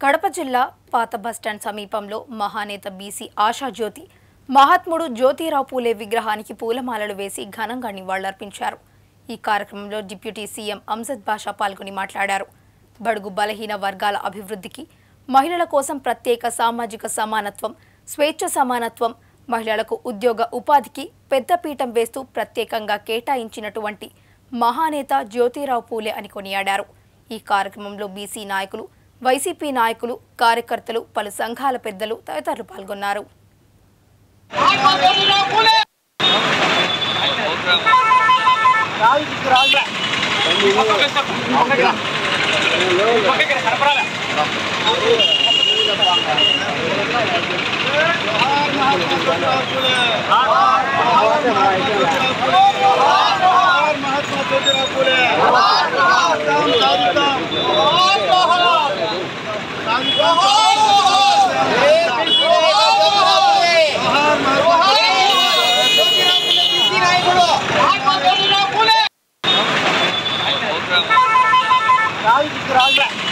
కడప జిల్లా పాత బస్టాండ్ సమీపంలో మహానేత బీసీ ఆశాజ్యోతి మహాత్ముడు జ్యోతిరావు పూలే విగ్రహానికి పూలమాలలు వేసి ఘనంగా నివాళులర్పించారు. ఈ కార్యక్రమంలో డిప్యూటీ సీఎం అంజద్ బాషా పాల్గొని మాట్లాడారు. బడుగు బలహీన వర్గాల అభివృద్ధికి మహిళల కోసం ప్రత్యేక సామాజిక సమానత్వం స్వేచ్ఛ సమానత్వం మహిళలకు ఉద్యోగ ఉపాధికి పెద్దపీఠం వేస్తూ ప్రత్యేకంగా కేటాయించినటువంటి మహానేత జ్యోతిరావు పూలే అని కొనియాడారు. ఈ కార్యక్రమంలో బీసీ నాయకులు వైసీపీ నాయకులు కార్యకర్తలు పలు సంఘాల పెద్దలు తదితరులు పాల్గొన్నారు. Gracias.